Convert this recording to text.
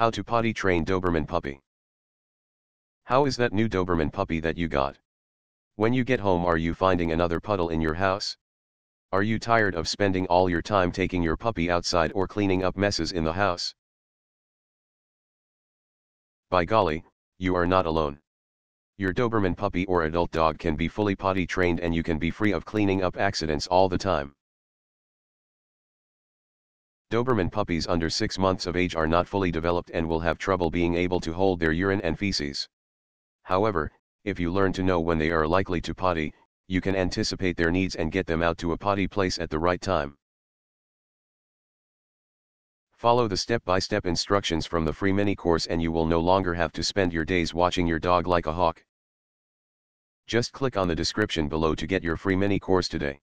How to potty train Doberman puppy. How is that new Doberman puppy that you got? When you get home are you finding another puddle in your house? Are you tired of spending all your time taking your puppy outside or cleaning up messes in the house? By golly, you are not alone. Your Doberman puppy or adult dog can be fully potty trained and you can be free of cleaning up accidents all the time. Doberman puppies under 6 months of age are not fully developed and will have trouble being able to hold their urine and feces. However, if you learn to know when they are likely to potty, you can anticipate their needs and get them out to a potty place at the right time. Follow the step-by-step -step instructions from the free mini course and you will no longer have to spend your days watching your dog like a hawk. Just click on the description below to get your free mini course today.